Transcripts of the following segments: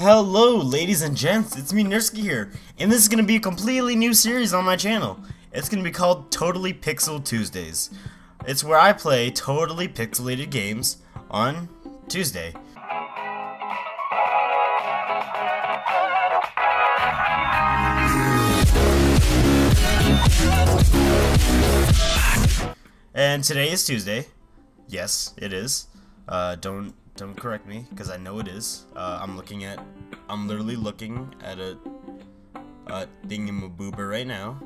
Hello, ladies and gents, it's me, Nersky here, and this is going to be a completely new series on my channel. It's going to be called Totally Pixel Tuesdays. It's where I play totally pixelated games on Tuesday. And today is Tuesday. Yes, it is. Uh, don't don't correct me, because I know it is. Uh, I'm looking at, I'm literally looking at a, a thingamaboober right now.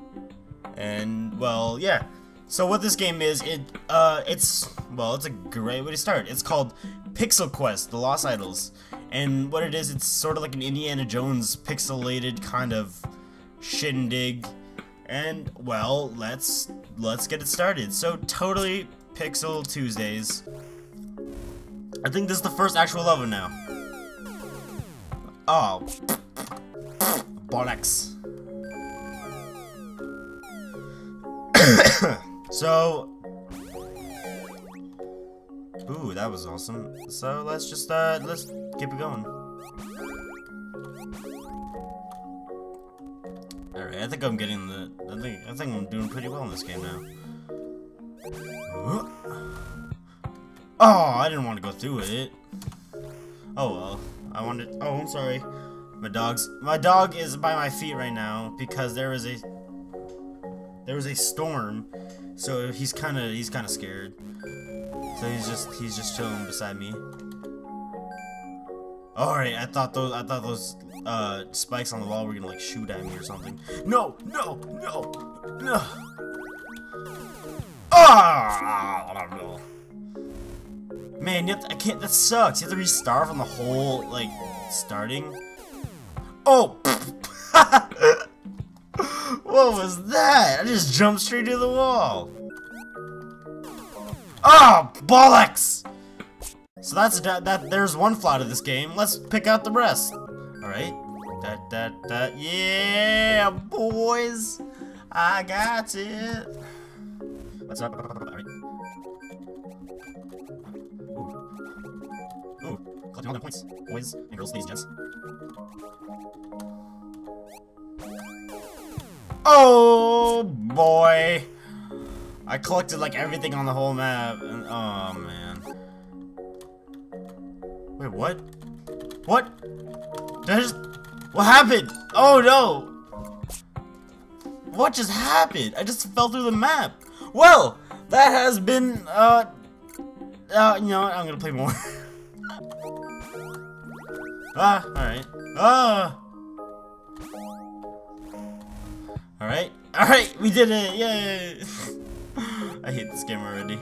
And, well, yeah. So what this game is, it, uh, it's, well, it's a great way to start. It's called Pixel Quest, The Lost Idols. And what it is, it's sort of like an Indiana Jones pixelated kind of shindig. And, well, let's, let's get it started. So, totally Pixel Tuesdays. I think this is the first actual level now. Oh. Bollocks. so. Ooh, that was awesome. So let's just, uh, let's keep it going. Alright, I think I'm getting the, I think, I think I'm doing pretty well in this game now. Oh, I didn't want to go through it. Oh well. I wanted. Oh, I'm sorry. My dog's. My dog is by my feet right now because there was a. There was a storm, so he's kind of he's kind of scared. So he's just he's just chilling beside me. All right, I thought those I thought those uh, spikes on the wall were gonna like shoot at me or something. No, no, no, no. Ah! Man, you to, I can't. That sucks. You have to restart from the whole like starting. Oh! what was that? I just jumped straight to the wall. Oh, bollocks! So that's that. That there's one flaw to this game. Let's pick out the rest. All right. That that that. Yeah, boys. I got it. What's up? Collecting all the points. Boys and girls, ladies gents. Oh boy! I collected like everything on the whole map, oh man. Wait, what? What? What happened? Oh no! What just happened? I just fell through the map. Well, that has been, uh, uh, you know? I'm gonna play more. Ah, alright. Ah! Alright. Alright, we did it! Yay! I hate this game already.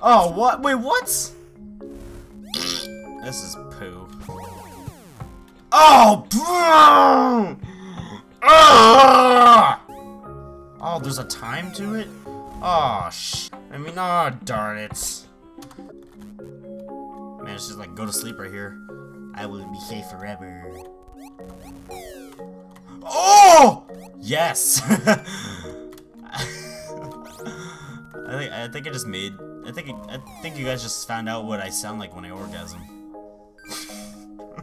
Oh, what? Wait, what? This is poo. Oh! Ah! Oh, there's a time to it? Oh, sh. I mean, oh, darn it. Man, it's just like, go to sleep right here. I will be safe forever. Oh! Yes! I think I think I just made I think I think you guys just found out what I sound like when I orgasm.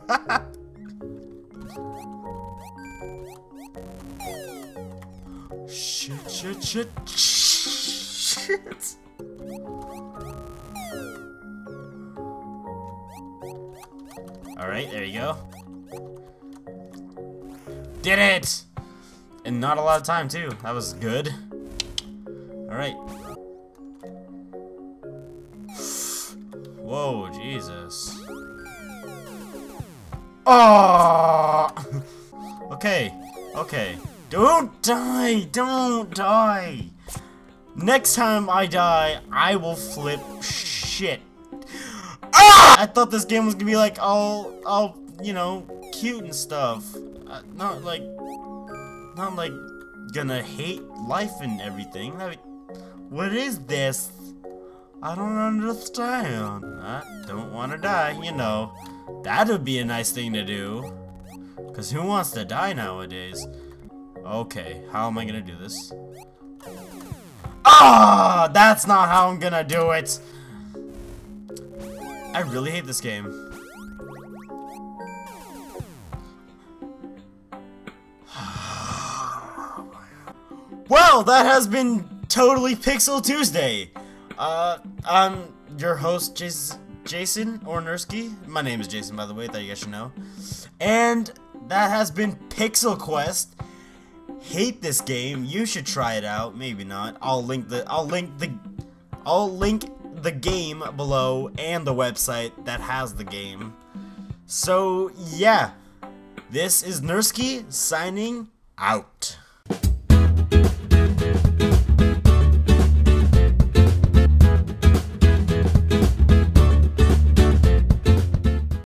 shit, shit, shit, shit. Alright, there you go. Did it! And not a lot of time, too. That was good. Alright. Whoa, Jesus. Oh! okay, okay. Don't die! Don't die! Next time I die, I will flip shit. Ah! I thought this game was gonna be like all, all, you know, cute and stuff. Uh, not like, not like gonna hate life and everything. Like, what is this? I don't understand. I don't want to die, you know. That would be a nice thing to do. Because who wants to die nowadays? Okay, how am I gonna do this? Ah, oh, that's not how I'm gonna do it. I really hate this game. well, that has been totally Pixel Tuesday. Uh, I'm your host, Jason Ornerski. My name is Jason, by the way, that you guys should know. And that has been Pixel Quest. Hate this game. You should try it out. Maybe not. I'll link the. I'll link the. I'll link the game below and the website that has the game. So yeah, this is Nersky signing out.